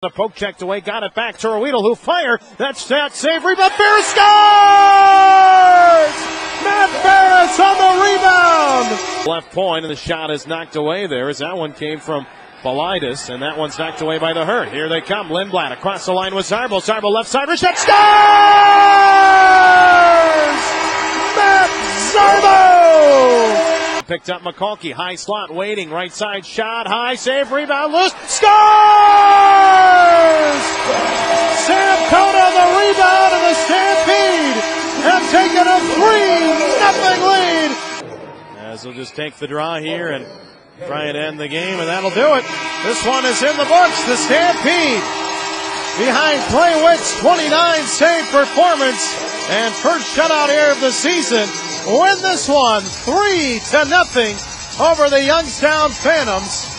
The poke checked away, got it back to Ruedel, who fire. That's that save rebound. Ferris scores! Matt Ferris on the rebound. Left point, and the shot is knocked away there as that one came from Belitis, and that one's knocked away by the hurt. Here they come. Lindblad across the line with Zarbo. Zarbo left side, shot scores! Matt Zarbo! Picked up McCulkey, high slot, waiting, right side shot, high save, rebound, loose, score! A 3 nothing lead. As they'll just take the draw here and try and end the game, and that'll do it. This one is in the books. The Stampede behind Clay Witt's 29 save performance and first shutout here of the season win this one 3 to nothing over the Youngstown Phantoms.